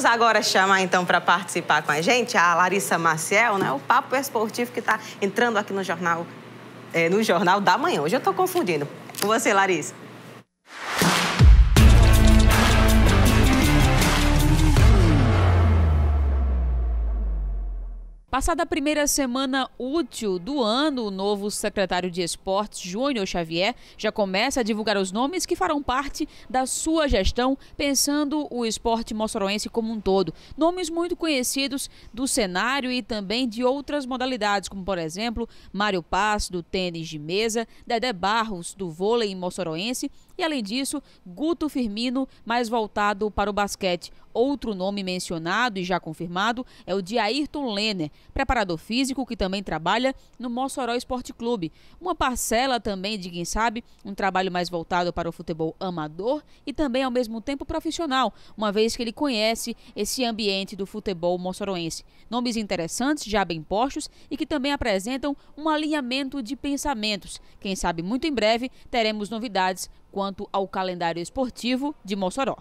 Vamos agora chamar então para participar com a gente a Larissa Maciel, né? O Papo Esportivo que está entrando aqui no jornal, é, no jornal da manhã. Hoje eu estou confundindo. Com você, Larissa. Passada a primeira semana útil do ano, o novo secretário de Esportes, Júnior Xavier, já começa a divulgar os nomes que farão parte da sua gestão, pensando o esporte moçoroense como um todo. Nomes muito conhecidos do cenário e também de outras modalidades, como por exemplo, Mário Paz, do tênis de mesa, Dedé Barros, do vôlei moçoroense e, além disso, Guto Firmino, mais voltado para o basquete. Outro nome mencionado e já confirmado é o de Ayrton Lenner, preparador físico que também trabalha no Mossoró Esporte Clube. Uma parcela também de quem sabe um trabalho mais voltado para o futebol amador e também ao mesmo tempo profissional, uma vez que ele conhece esse ambiente do futebol moçoroense. Nomes interessantes, já bem postos e que também apresentam um alinhamento de pensamentos. Quem sabe muito em breve teremos novidades quanto ao calendário esportivo de Mossoró.